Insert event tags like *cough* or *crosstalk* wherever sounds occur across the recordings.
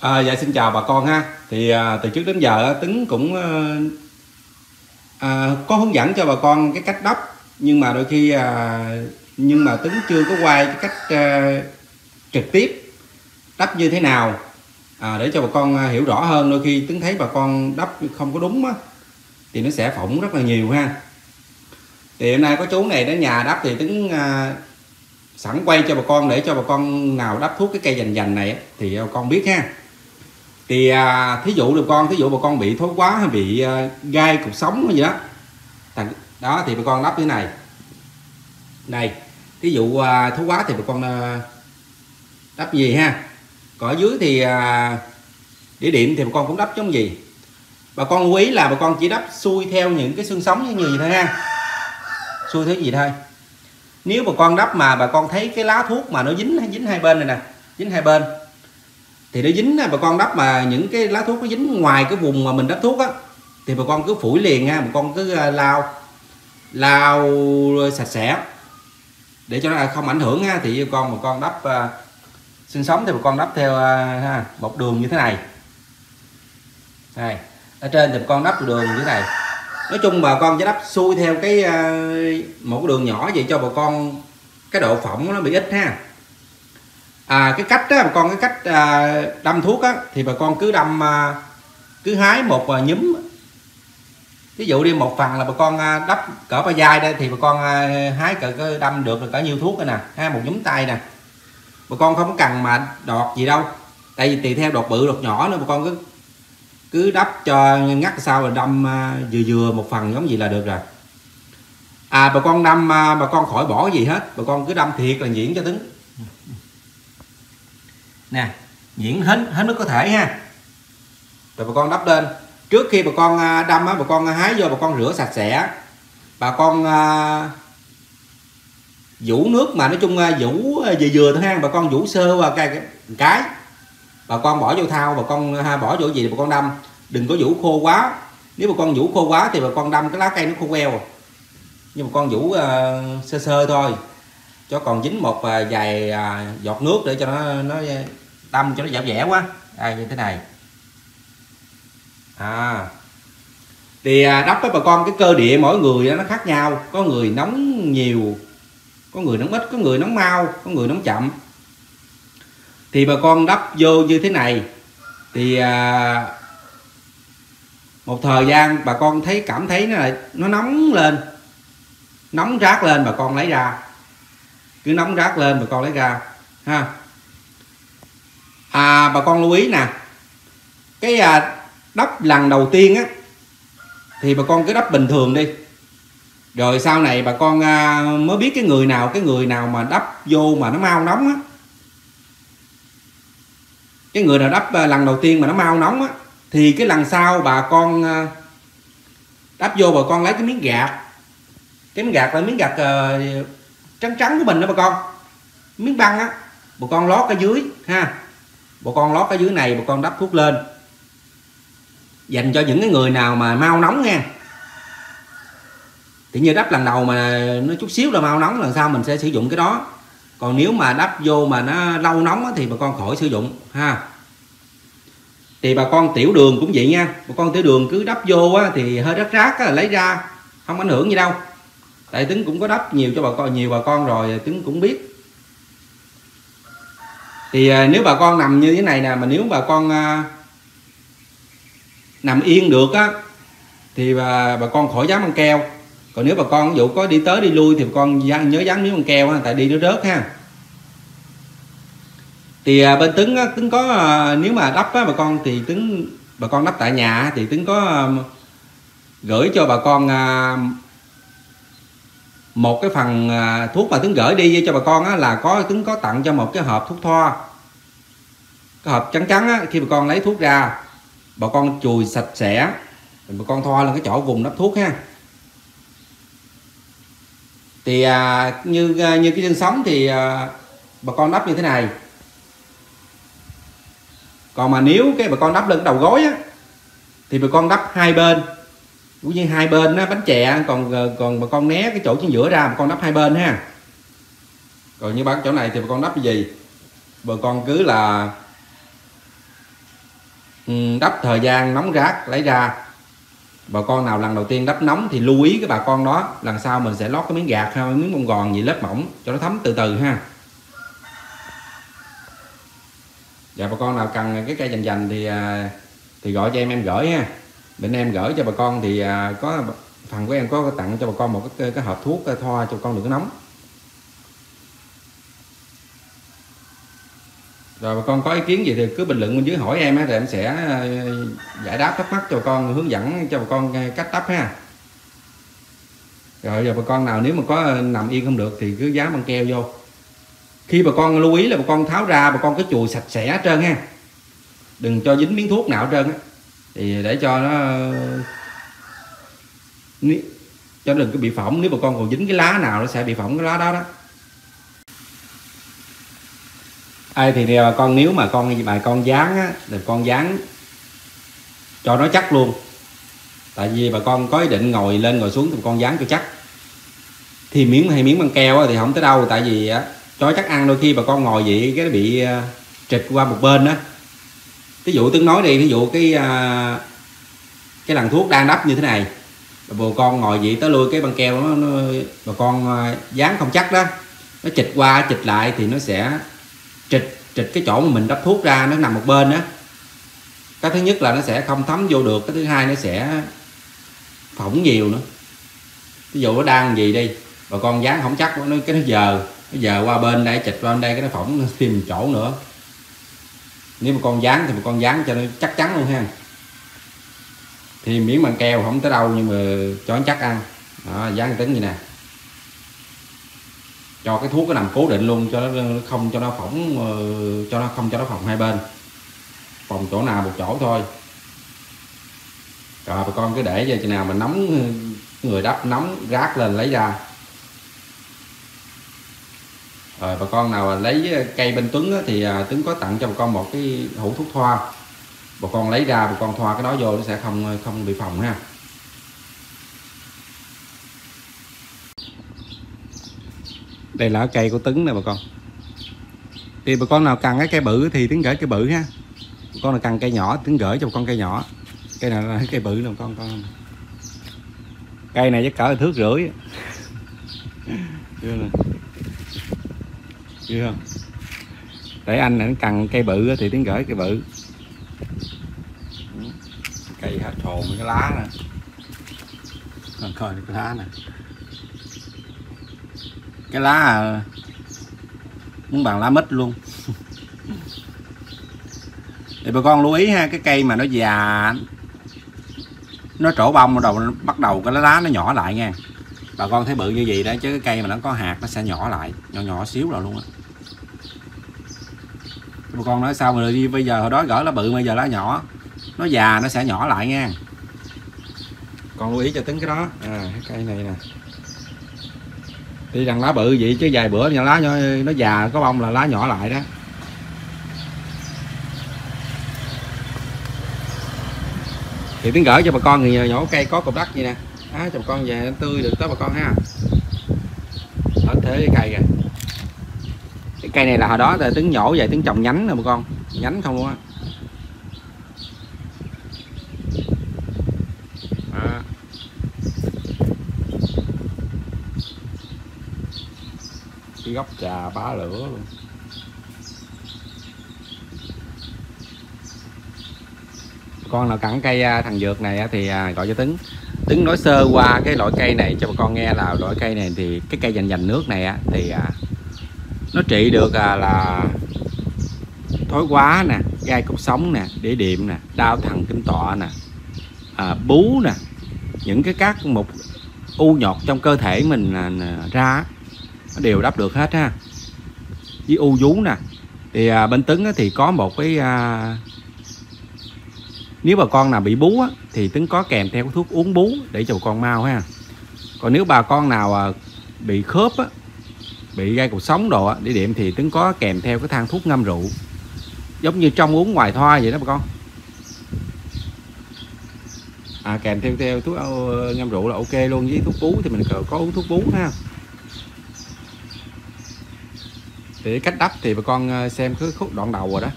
À, dạ xin chào bà con ha. Thì à, từ trước đến giờ Tính cũng à, à, có hướng dẫn cho bà con cái cách đắp nhưng mà đôi khi à, nhưng mà Tính chưa có quay cái cách à, trực tiếp đắp như thế nào à, để cho bà con à, hiểu rõ hơn. Đôi khi Tính thấy bà con đắp không có đúng á thì nó sẽ phỏng rất là nhiều ha. Thì hôm nay có chú này đến nhà đắp thì Tính à, sẵn quay cho bà con để cho bà con nào đắp thuốc cái cây dành dành này thì bà con biết ha thì à, thí dụ được con thí dụ bà con bị thối quá hay bị à, gai cục sống hay gì đó thằng đó thì bà con đắp như thế này thí dụ à, thối quá thì bà con à, đắp gì ha. Còn ở dưới thì à, địa điểm thì bà con cũng đắp giống gì bà con lưu ý là bà con chỉ đắp xuôi theo những cái xương sống như gì thôi ha. Xuôi theo gì thôi. Nếu bà con đắp mà bà con thấy cái lá thuốc mà nó dính dính hai bên này nè dính hai bên thì nó dính bà con đắp mà những cái lá thuốc nó dính ngoài cái vùng mà mình đắp thuốc á thì bà con cứ phủi liền nha bà con cứ lao lau lau sạch sẽ. Để cho nó à, không ảnh hưởng ha thì bà con bà con đắp à, sinh sống thì bà con đắp theo ha, một đường như thế này. Này ở trên thì bà con đắp đường như thế này. Nói chung bà con sẽ đắp xuôi theo cái một cái đường nhỏ vậy cho bà con cái độ phỏng nó bị ít ha à cái cách đó bà con cái cách à, đâm thuốc á thì bà con cứ đâm à, cứ hái một à, nhúm. Ví dụ đi một phần là bà con à, đắp cỡ ba dai đây thì bà con à, hái cỡ cỡ đâm được là cỡ nhiêu thuốc đây nè ha một nhúm tay nè. Bà con không cần mà đọt gì đâu tại vì tùy theo đọt bự đọt nhỏ nữa bà con cứ cứ đắp cho ngắt sau rồi đâm à, vừa vừa một phần giống gì là được rồi. À bà con đâm à, bà con khỏi bỏ gì hết bà con cứ đâm thiệt là nhuyễn cho tính nè nhuyễn hết hết mức có thể ha. Rồi bà con đắp lên. Trước khi bà con à, đâm á bà con à, hái vô bà con rửa sạch sẽ. Bà con à, vũ nước mà nói chung vũ vừa vừa thôi ha. Bà con vũ sơ và cái, cái bà con bỏ vô thao bà con ha, bỏ vô gì bà con đâm. Đừng có vũ khô quá. Nếu bà con vũ khô quá thì bà con đâm cái lá cây nó khô queo nhưng mà con vũ uh, sơ sơ thôi. Cho còn dính một vài uh, giọt nước để cho nó nó đâm cho nó dẻo dẻo quá. Đây như thế này. À. Thì à, đắp với bà con cái cơ địa mỗi người nó khác nhau. Có người nóng nhiều có người nóng ít có người nóng mau có người nóng chậm. Thì bà con đắp vô như thế này. Thì à, một thời gian bà con thấy cảm thấy nó là nó nóng lên. Nóng rát lên bà con lấy ra. Cứ nóng rát lên bà con lấy ra ha à bà con lưu ý nè. Cái à, đắp lần đầu tiên á thì bà con cứ đắp bình thường đi. Rồi sau này bà con à, mới biết cái người nào cái người nào mà đắp vô mà nó mau nóng á. Cái người nào đắp à, lần đầu tiên mà nó mau nóng á thì cái lần sau bà con à, đắp vô bà con lấy cái miếng gạt cái miếng gạt là miếng gạt à, trắng trắng của mình đó bà con. Miếng băng á bà con lót ở dưới ha bà con lót ở dưới này bà con đắp thuốc lên. Dành cho những cái người nào mà mau nóng nha thì như đắp lần đầu mà nó chút xíu là mau nóng lần sau mình sẽ sử dụng cái đó. Còn nếu mà đắp vô mà nó lâu nóng thì bà con khỏi sử dụng ha. Thì bà con tiểu đường cũng vậy nha. Bà con tiểu đường cứ đắp vô á, thì hơi rác rác á, lấy ra không ảnh hưởng gì đâu. Tại tính cũng có đắp nhiều cho bà con nhiều bà con rồi tính cũng biết thì à, nếu bà con nằm như thế này nè mà nếu bà con à, nằm yên được á thì bà, bà con khỏi dám ăn keo. Còn nếu bà con ví dụ có đi tới đi lui thì bà con dán- nhớ dán miếng ăn keo ha, tại đi nó rớt ha. Thì à, bên tướng á, tướng có à, nếu mà đắp á bà con thì tướng bà con đắp tại nhà thì tướng có à, gửi cho bà con à, một cái phần à, thuốc mà tướng gửi đi cho bà con á, là có tướng có tặng cho một cái hộp thuốc thoa hộp trắng trắng á, khi bà con lấy thuốc ra bà con chùi sạch sẽ rồi bà con thoa lên cái chỗ vùng đắp thuốc ha. Thì à, như à, như cái chân sống thì à, bà con đắp như thế này. Còn mà nếu cái bà con đắp lên cái đầu gối á thì bà con đắp hai bên. Cũng như hai bên á, bánh chè còn à, còn bà con né cái chỗ chính giữa ra bà con đắp hai bên ha. Còn như bán chỗ này thì bà con đắp cái gì? Bà con cứ là Ừ, đắp thời gian nóng rác lấy ra. Bà con nào lần đầu tiên đắp nóng thì lưu ý cái bà con đó lần sau mình sẽ lót cái miếng gạt hay miếng bông gòn gì lớp mỏng cho nó thấm từ từ ha. Dạ bà con nào cần cái cây dành dành thì à, thì gọi cho em em gửi ha. Bên em gửi cho bà con thì à, có phần của em có tặng cho bà con một cái, cái hộp thuốc thoa cho con được nóng. Rồi bà con có ý kiến gì thì cứ bình luận bên dưới hỏi em á thì em sẽ ờ, giải đáp thắc mắc cho bà con, hướng dẫn cho bà con ờ, cách tắp ha. Rồi giờ bà con nào nếu mà có ờ, nằm yên không được thì cứ dán băng keo vô. Khi bà con lưu ý là bà con tháo ra, bà con cứ chùi sạch sẽ hết trơn ha. Đừng cho dính miếng thuốc nào hết trơn á. Thì để cho nó cho đừng có bị phỏng. Nếu bà con còn dính cái lá nào nó sẽ bị phỏng cái lá đó đó. Ai thì bà con nếu mà con bà con dán á thì con dán cho nó chắc luôn. Tại vì bà con có ý định ngồi lên ngồi xuống thì con dán cho chắc. Thì miếng hay miếng băng keo thì không tới đâu tại vì á cho chắc ăn đôi khi bà con ngồi vậy cái nó bị à, trịch qua một bên đó ví dụ tướng nói đi ví dụ cái à, cái lằn thuốc đang đắp như thế này bà con ngồi vậy tới lui cái băng keo nó, nó bà con à, dán không chắc đó nó chịch qua chịch lại thì nó sẽ trịch trịch cái chỗ mà mình đắp thuốc ra nó nằm một bên đó cái thứ nhất là nó sẽ không thấm vô được cái thứ hai nó sẽ phỏng nhiều nữa. Ví dụ nó đang gì đi bà con dán không chắc nó cái nó giờ nó giờ qua bên đây chịch qua bên đây cái nó phỏng *laughs* thêm chỗ nữa. Nếu mà con dán thì một con dán cho nó chắc chắn luôn ha. Thì miếng bằng keo không tới đâu nhưng mà cho nó chắc ăn. Đó, dán tính như nè cho cái thuốc nó nằm cố định luôn, cho nó, không, cho nó phỏng ờ, cho nó, không cho nó phòng hai bên. Phòng chỗ nào một chỗ thôi. Rồi bà con cứ để cho chừng nào mà nóng ờ, người đắp nóng rác lên lấy ra. Rồi bà con nào lấy ờ, cây bên Tuấn thì Tuấn có tặng cho bà con một cái hũ thuốc thoa. Bà con lấy ra, bà con thoa cái đó vô nó sẽ không không bị phòng ha. Đây là cây của tứng nè bà con. Thì bà con nào cần cái cây bự thì tính gửi cây bự ha. Bà con nào cần cây nhỏ tính gửi cho bà con cây nhỏ. Cây này là *laughs* cây bự nè bà con con. Cây này chắc cỡ thước rưỡi. *laughs* Chưa chưa không? Để anh anh cần cây bự thì tính gửi cây bự. Cây hết hồn, cái lá nè. Còn coi cái lá nè cái lá à, muốn bằng lá mít luôn. *laughs* Thì bà con lưu ý ha cái cây mà nó già nó trổ bông bắt đầu bắt đầu cái lá nó nhỏ lại nha. Bà con thấy bự như vậy đó chứ cái cây mà nó có hạt nó sẽ nhỏ lại nhỏ nhỏ xíu rồi luôn á. Bà con nói sao mà đi bây giờ hồi đó gỡ lá bự bây giờ lá nhỏ nó già nó sẽ nhỏ lại nha. Con lưu ý cho tính cái đó. À cái cây này nè thì rằng lá bự vậy chứ vài bữa nhà lá nó, nó già có bông là lá nhỏ lại đó. Thì tiếng gửi cho bà con thì nhỏ cây có cục đất vậy nè. Á cho bà con về tươi được tới bà con ha. Ở thế cái cây kìa. Cái cây này là hồi đó là tiếng nhổ về tiếng trồng nhánh nè bà con. Nhánh không á. Cái gốc trà bá lửa luôn. Con nào cắn cây à, thằng dược này à, thì à, gọi cho tính tính nói sơ qua cái loại cây này cho bà con nghe là loại cây này thì cái cây dành dành nước này thì nó trị được là thối quá nè gai cột sống nè đĩa điểm nè đau thần kinh tọa nè à, bú nè những cái các một u nhọt trong cơ thể mình ra đều đắp được hết ha. Với u vú nè thì à, bên tấn thì có một cái à, nếu bà con nào bị bú á, thì tấn có kèm theo thuốc uống bú để cho bà con mau ha. Còn nếu bà con nào à, bị khớp á, bị gai cuộc sống đồ á, địa điểm thì tấn có kèm theo cái thang thuốc ngâm rượu. Giống như trong uống ngoài thoa vậy đó bà con. À kèm theo theo thuốc à, ngâm rượu là ok luôn với thuốc bú thì mình có uống thuốc bú ha thì cách đắp thì bà con ờ, xem cái khúc đoạn đầu rồi đó.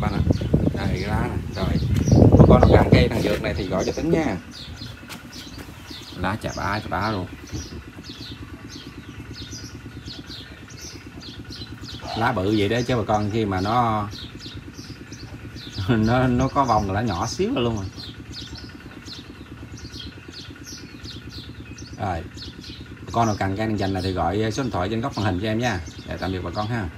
Bạn ạ đây, cái lá này rồi. Bà con càng cây thằng dược này thì gọi cho tính nha. Lá chạp ai chạp á luôn. Lá bự vậy đấy chứ bà con, khi mà nó *laughs* nó nó có vòng là nhỏ xíu luôn rồi. Rồi con nào cần cây đang dành là thì gọi số điện thoại trên góc màn hình cho em nha. Để tạm biệt bà con ha.